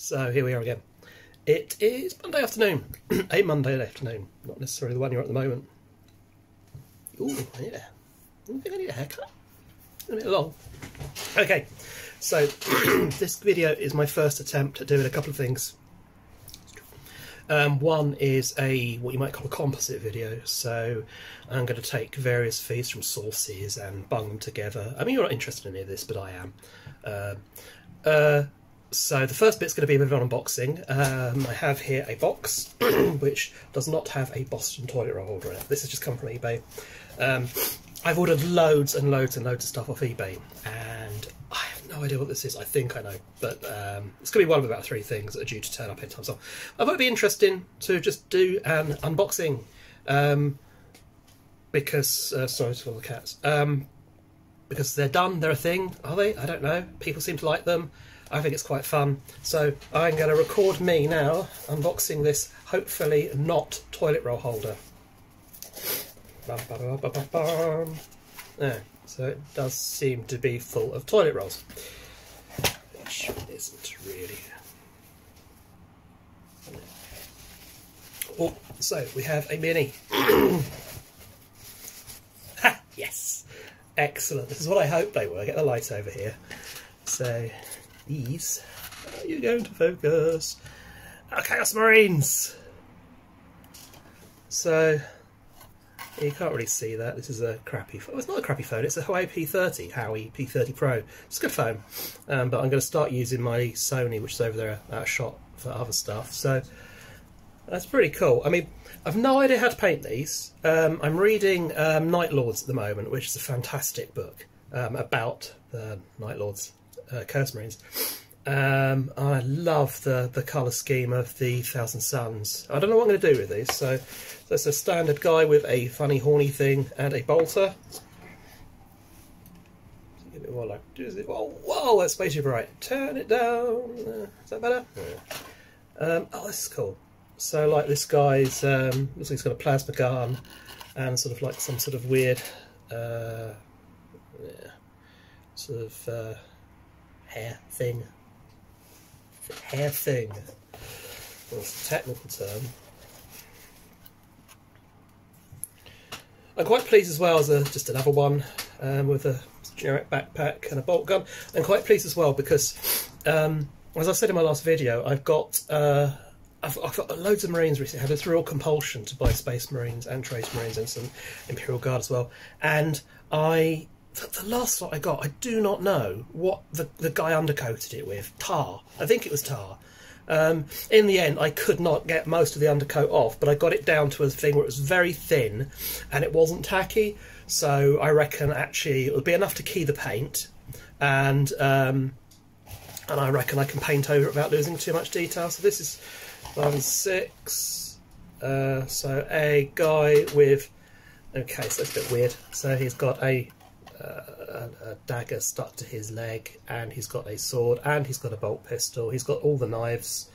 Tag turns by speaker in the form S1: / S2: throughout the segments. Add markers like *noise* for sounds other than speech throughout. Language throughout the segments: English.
S1: So here we are again. It is Monday afternoon, *clears throat* a Monday afternoon, not necessarily the one you're at the moment. Ooh, yeah. I think I need a haircut. A bit long. Okay, so *clears throat* this video is my first attempt at doing a couple of things. Um, one is a what you might call a composite video. So I'm going to take various feeds from sources and bung them together. I mean, you're not interested in any of this, but I am. Uh, uh, so the first bit's going to be a bit of an unboxing. Um, I have here a box *clears throat* which does not have a Boston toilet roll holder in it. This has just come from eBay. Um, I've ordered loads and loads and loads of stuff off eBay, and I have no idea what this is. I think I know, but um, it's going to be one of about three things that are due to turn up in anytime soon. I thought it'd be interesting to just do an unboxing um, because uh, sorry for the cats. Because they're done, they're a thing, are they? I don't know. People seem to like them. I think it's quite fun. So I'm going to record me now unboxing this hopefully not toilet roll holder. Yeah, so it does seem to be full of toilet rolls. Which isn't really. Oh, so we have a mini. *clears throat* ha, yes. Excellent. This is what I hoped they were. Get the light over here. So these are you going to focus? Oh, Chaos Marines! So you can't really see that. This is a crappy phone. it's not a crappy phone, it's a Huawei P30, Huawei P30 Pro. It's a good phone. Um, but I'm going to start using my Sony, which is over there out of shot for other stuff. So that's pretty cool. I mean, I've no idea how to paint these. Um, I'm reading um, Night Lords at the moment, which is a fantastic book um, about the Night Lords, uh, Curse Marines. Um, I love the, the colour scheme of the Thousand Sons. I don't know what I'm going to do with these. So that's a standard guy with a funny horny thing and a bolter. A bit more like, whoa, whoa, that's way too bright. Turn it down. Uh, is that better? Yeah. Um, oh, this is cool. So like this guy's um, looks like he's got a plasma gun and sort of like some sort of weird uh, yeah, sort of uh, hair thing. Hair thing. That's a technical term. I'm quite pleased as well as a, just another one um, with a generic backpack and a bolt gun. I'm quite pleased as well because, um, as I said in my last video, I've got uh, I've, I've, got loads of Marines recently. Had a real compulsion to buy Space Marines and Trace Marines and some Imperial Guard as well. And I, the, the last lot I got, I do not know what the, the guy undercoated it with. Tar. I think it was tar. Um, in the end, I could not get most of the undercoat off, but I got it down to a thing where it was very thin and it wasn't tacky. So I reckon actually it would be enough to key the paint, and um, and I reckon I can paint over it without losing too much detail. So this is and six. Uh, so a guy with okay, so it's a bit weird. So he's got a, uh, a dagger stuck to his leg, and he's got a sword, and he's got a bolt pistol. He's got all the knives.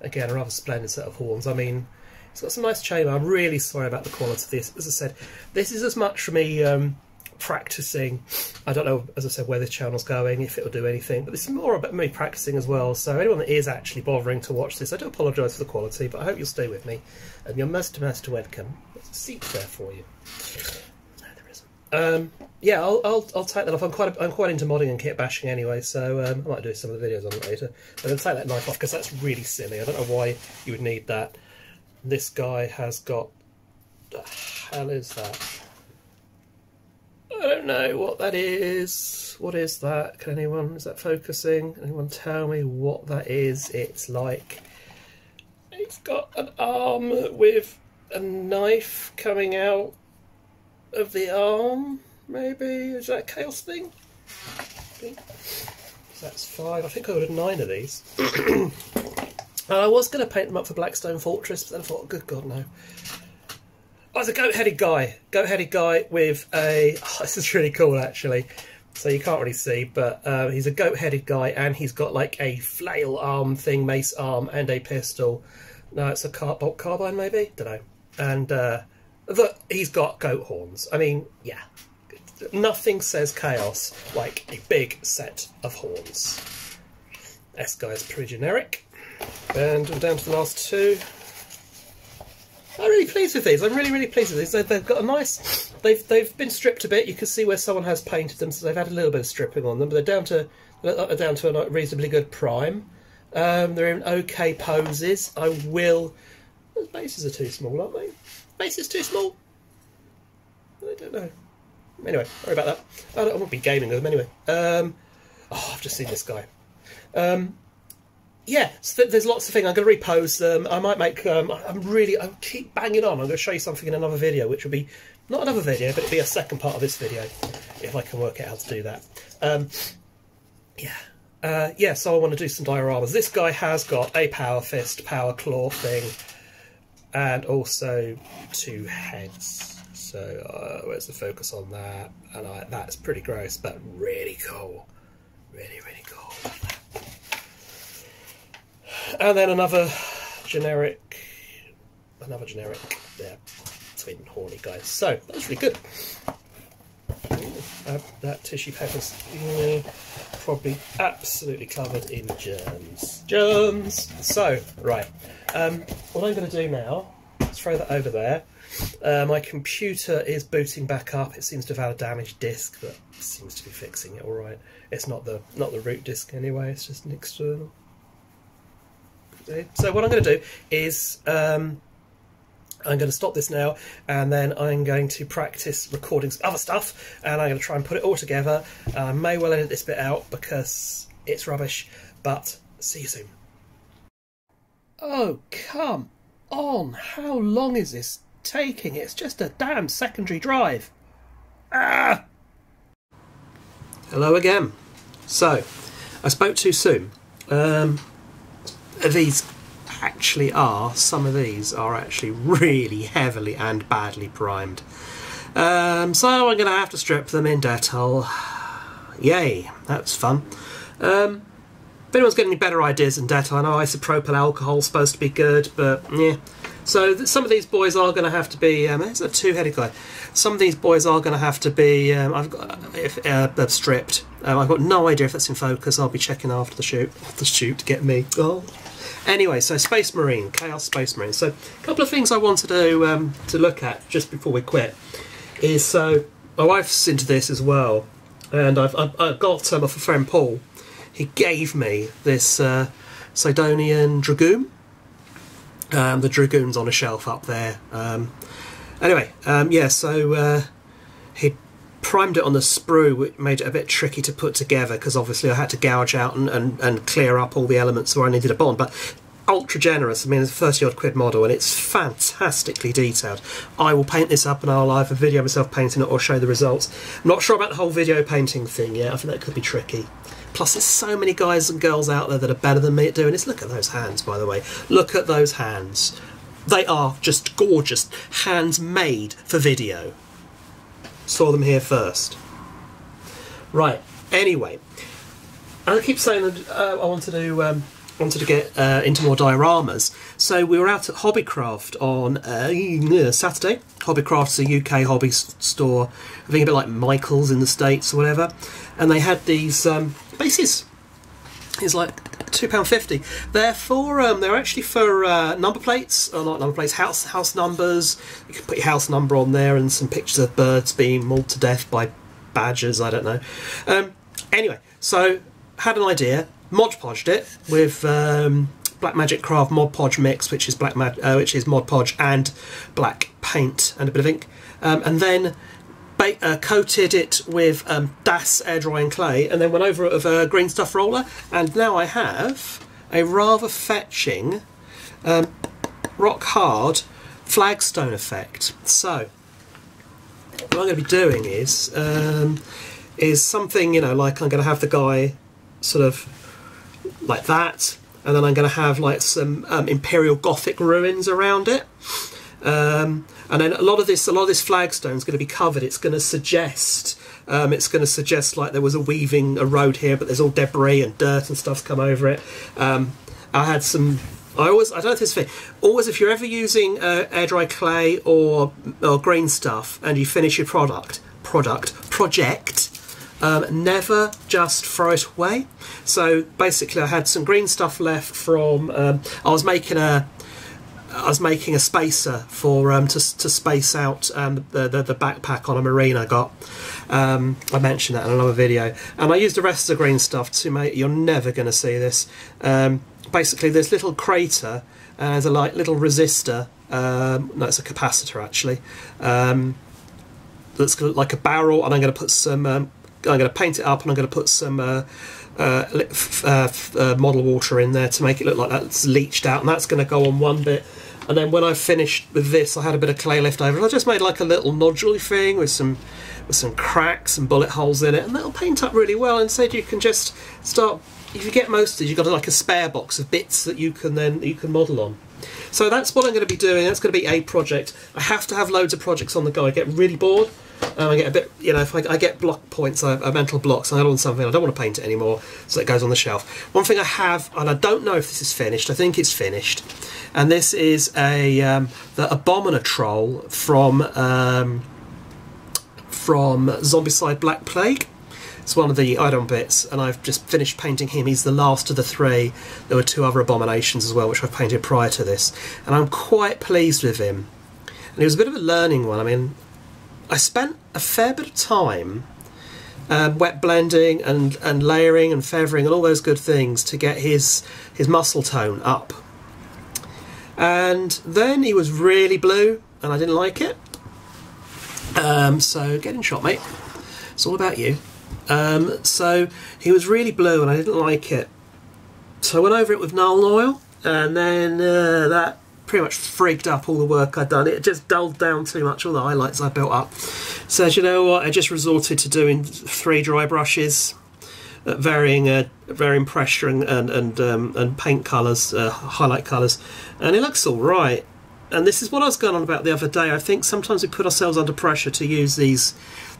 S1: Again, a rather splendid set of horns. I mean, it's got some nice chamber. I'm really sorry about the quality of this. As I said, this is as much for me um, practicing. I don't know, as I said, where this channel's going, if it'll do anything, but this is more about me practicing as well. So anyone that is actually bothering to watch this, I do apologise for the quality, but I hope you'll stay with me. And you're most, most welcome. There's a seat there for you. No, there isn't. Um, yeah, I'll, I'll, I'll take that off. I'm quite I'm quite into modding and kit bashing anyway, so um, I might do some of the videos on it later. But I'll take that knife off because that's really silly. I don't know why you would need that this guy has got. The hell is that? I don't know what that is. What is that? Can anyone, is that focusing? Anyone tell me what that is? It's like. It's got an arm with a knife coming out of the arm, maybe? Is that Chaos thing? That's five. I think I ordered nine of these. *clears throat* I was going to paint them up for Blackstone Fortress, but then I thought, good God, no. Oh, it's a goat-headed guy. Goat-headed guy with a... Oh, *laughs* this is really cool, actually. So you can't really see, but uh, he's a goat-headed guy, and he's got like a flail arm thing, mace arm, and a pistol. No, it's a car bolt carbine, maybe? Don't know. And uh, he's got goat horns. I mean, yeah. Nothing says chaos like a big set of horns. This guy's pretty generic. And we're down to the last two. I'm really pleased with these. I'm really, really pleased with these. They've, they've got a nice. They've they've been stripped a bit. You can see where someone has painted them, so they've had a little bit of stripping on them. But they're down to they're down to a reasonably good prime. Um, they're in okay poses. I will. Those bases are too small, aren't they? Bases too small. I don't know. Anyway, sorry about that. I, I won't be gaming with them anyway. Um, oh, I've just seen this guy. Um, yeah, so there's lots of things. I'm going to repose them. I might make. Um, I'm really. I keep banging on. I'm going to show you something in another video, which will be not another video, but it'll be a second part of this video if I can work out how to do that. Um, yeah. Uh, yeah, so I want to do some dioramas. This guy has got a power fist, power claw thing, and also two heads. So uh, where's the focus on that? And I, that's pretty gross, but really cool. Really, really cool. And then another generic, another generic, yeah, twin horny guys. So that's really good. Uh, that tissue paper's yeah, probably absolutely covered in germs. Germs! So, right, um, what I'm going to do now let's throw that over there. Uh, my computer is booting back up. It seems to have had a damaged disk, but seems to be fixing it all right. It's not the not the root disk anyway. It's just an external. So what I'm going to do is um, I'm going to stop this now and then I'm going to practice recording some other stuff and I'm going to try and put it all together. I may well edit this bit out because it's rubbish, but see you soon. Oh, come on. How long is this taking? It's just a damn secondary drive. Ah! Hello again. So, I spoke too soon. Um, these actually are, some of these are actually really heavily and badly primed. Um, so I'm going to have to strip them in Dettol. Yay, that's fun. Um, if anyone's got any better ideas than Dettol, I know isopropyl alcohol is supposed to be good, but yeah. So some of these boys are going to have to be. Um, there's a two-headed guy. Some of these boys are going to have to be. Um, I've got if uh, stripped. Um, I've got no idea if that's in focus. I'll be checking after the shoot. The shoot, to get me. Oh. Anyway, so Space Marine, Chaos Space Marine. So a couple of things I wanted to um, to look at just before we quit is so my wife's into this as well, and I've, I've, I've got um, a friend Paul. He gave me this uh, Cydonian Dragoon. Um, the Dragoon's on a shelf up there. Um, anyway, um, yeah, so uh, he primed it on the sprue, which made it a bit tricky to put together because obviously I had to gouge out and, and, and clear up all the elements where I needed a bond. But ultra generous. I mean, it's a 30 odd quid model and it's fantastically detailed. I will paint this up and I'll either video myself painting it or show the results. I'm not sure about the whole video painting thing yet. I think that could be tricky. Plus, there's so many guys and girls out there that are better than me at doing this. Look at those hands, by the way. Look at those hands. They are just gorgeous. Hands made for video saw them here first. Right. Anyway, I keep saying that uh, I wanted to um, wanted to get uh, into more dioramas. So we were out at Hobbycraft on uh, Saturday. Hobbycraft's a UK hobby store, I think a bit like Michael's in the States or whatever. And they had these um, bases. It's like two pound fifty. They're for um, they're actually for uh, number plates, or not number plates, house house numbers. You can put your house number on there and some pictures of birds being mauled to death by badgers. I don't know. Um, anyway, so had an idea, Mod Podged it with um, Black Magic Craft Mod Podge mix, which is black uh, which is Mod Podge and black paint and a bit of ink, um, and then uh, coated it with um, Das air drying clay and then went over it with a green stuff roller and now I have a rather fetching um, rock hard flagstone effect. So what I'm going to be doing is um, is something you know like I'm going to have the guy sort of like that and then I'm going to have like some um, imperial gothic ruins around it. Um, and then a lot of this, a lot of this flagstone is going to be covered. It's going to suggest, um, it's going to suggest like there was a weaving a road here, but there's all debris and dirt and stuff come over it. Um, I had some. I always, I don't know if this thing. Always, if you're ever using uh, air dry clay or or green stuff, and you finish your product, product, project, um, never just throw it away. So basically, I had some green stuff left from. Um, I was making a. I was making a spacer for um, to, to space out um, the, the, the backpack on a marine I got. Um, I mentioned that in another video, and I used the rest of the green stuff to make. You're never going to see this. Um, basically, this little crater has a like little resistor. Um, no, it's a capacitor actually. Um, that's like a barrel, and I'm going to put some. I'm going to paint it up, and I'm going to put some. Uh, uh, uh, uh, model water in there to make it look like that's leached out, and that's going to go on one bit. And then when I finished with this, I had a bit of clay left over. I just made like a little nodule thing with some with some cracks and bullet holes in it, and that'll paint up really well. Said you can just start. If you get most of it, you've got like a spare box of bits that you can then you can model on. So that's what I'm going to be doing. That's going to be a project. I have to have loads of projects on the go. I get really bored. Um, I get a bit, you know, if I, I get block points, I, I mental blocks, I on something, I don't want to paint it anymore, so it goes on the shelf. One thing I have, and I don't know if this is finished, I think it's finished, and this is a um, the Abominatroll from um, from Zombicide Black Plague. It's one of the item bits, and I've just finished painting him. He's the last of the three. There were two other abominations as well, which I've painted prior to this, and I'm quite pleased with him. And it was a bit of a learning one. I mean, I spent a fair bit of time um, wet blending and, and layering and feathering and all those good things to get his his muscle tone up. And then he was really blue, and I didn't like it. Um, so get in shot, mate. It's all about you. Um, so he was really blue and I didn't like it. So I went over it with Nuln Oil and then uh, that pretty much freaked up all the work I'd done. It just dulled down too much all the highlights I built up. So you know what, I just resorted to doing three dry brushes at varying uh, varying pressure and and and, um, and paint colours, uh, highlight colours, and it looks all right. And this is what I was going on about the other day. I think sometimes we put ourselves under pressure to use these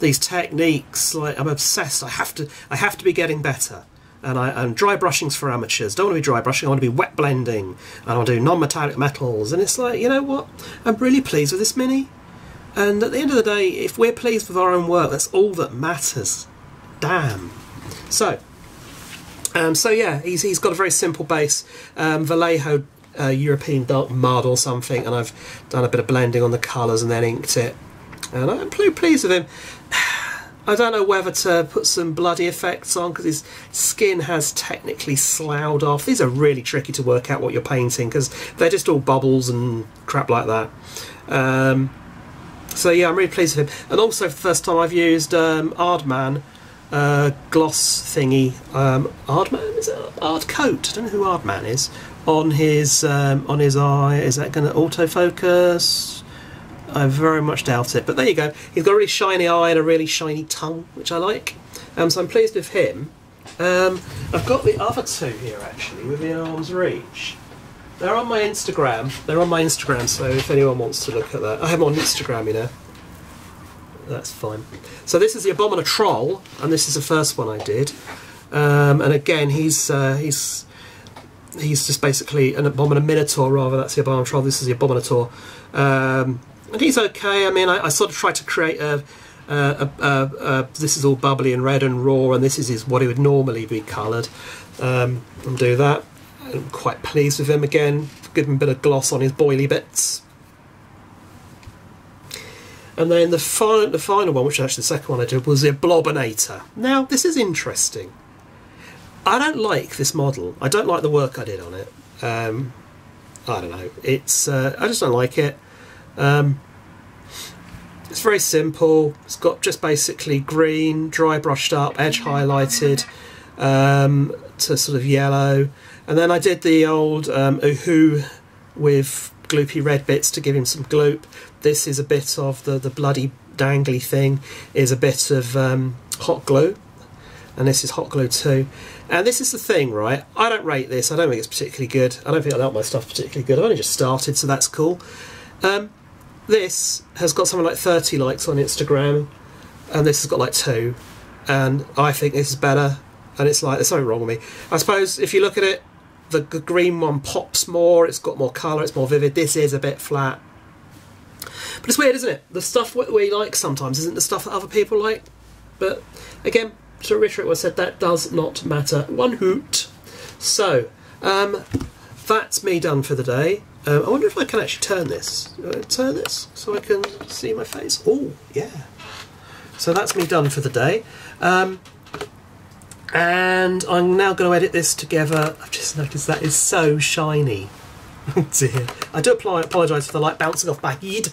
S1: these techniques. Like I'm obsessed. I have to. I have to be getting better. And I and dry brushing's for amateurs. Don't want to be dry brushing. I want to be wet blending. And I want to do non-metallic metals. And it's like you know what? I'm really pleased with this mini. And at the end of the day, if we're pleased with our own work, that's all that matters. Damn. So, um, so yeah, he's he's got a very simple base. Um, Vallejo uh, European dark mud or something, and I've done a bit of blending on the colours and then inked it. And I'm pretty pleased with him. *sighs* I don't know whether to put some bloody effects on because his skin has technically sloughed off. These are really tricky to work out what you're painting because they're just all bubbles and crap like that. Um, so yeah, I'm really pleased with him. And also, for the first time, I've used um, Aardman uh, gloss thingy. Um, Aardman is it Aardcoat? I don't know who Aardman is. On his um, on his eye, is that going to autofocus? I very much doubt it. But there you go. He's got a really shiny eye and a really shiny tongue, which I like. Um, so I'm pleased with him. Um, I've got the other two here actually within arm's reach. They're on my Instagram. They're on my Instagram, so if anyone wants to look at that, I have them on Instagram, you know. That's fine. So this is the Abominable Troll, and this is the first one I did. Um, and again, he's uh, he's he's just basically an Abominator Minotaur, rather. That's the Abominatroll. This is the Abominator. Um, and he's okay. I mean, I, I sort of tried to create a, a, a, a, this is all bubbly and red and raw, and this is his, what he would normally be coloured, um, and do that. I'm quite pleased with him again. Give him a bit of gloss on his boily bits. And then the final, the final one, which actually the second one I did, was the Blobinator. Now, this is interesting. I don't like this model. I don't like the work I did on it. Um, I don't know. It's uh, I just don't like it. Um, it's very simple. It's got just basically green, dry brushed up, edge highlighted um, to sort of yellow. And then I did the old um, Uhu with gloopy red bits to give him some gloop. This is a bit of the, the bloody dangly thing, is a bit of um, hot glue. And this is hot glue too. And this is the thing, right? I don't rate this. I don't think it's particularly good. I don't think I like my stuff particularly good. I've only just started, so that's cool. Um, this has got something like 30 likes on Instagram, and this has got like two, and I think this is better. And it's like there's something wrong with me. I suppose if you look at it, the, green one pops more. It's got more colour. It's more vivid. This is a bit flat. But it's weird, isn't it? The stuff we like sometimes isn't the stuff that other people like. But again, reiterate what I said, that does not matter one hoot. So, um, that's me done for the day. Um, I wonder if I can actually turn this. Uh, turn this so I can see my face. Oh, yeah. So that's me done for the day. Um, and I'm now going to edit this together. I've just noticed that is so shiny. *laughs* Oh dear. I do apologise for the light bouncing off my head.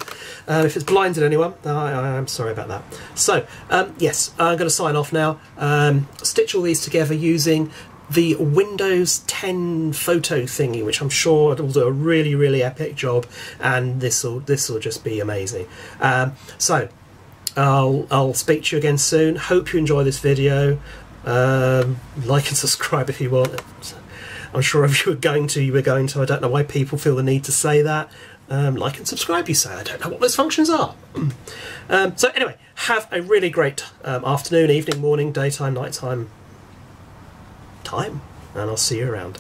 S1: Uh, if it's blinded anyone, I, am sorry about that. So, um, yes, I'm going to sign off now. Um, stitch all these together using the Windows 10 photo thingy, which I'm sure will do a really, really epic job, and this will this will just be amazing. Um, so, I'll I'll speak to you again soon. Hope you enjoy this video. Um, like and subscribe if you want. I'm sure if you were going to, you were going to. I don't know why people feel the need to say that. Um, like and subscribe, you say. I don't know what those functions are. *clears throat* um, so, anyway, have a really great um, afternoon, evening, morning, daytime, nighttime time, and I'll see you around.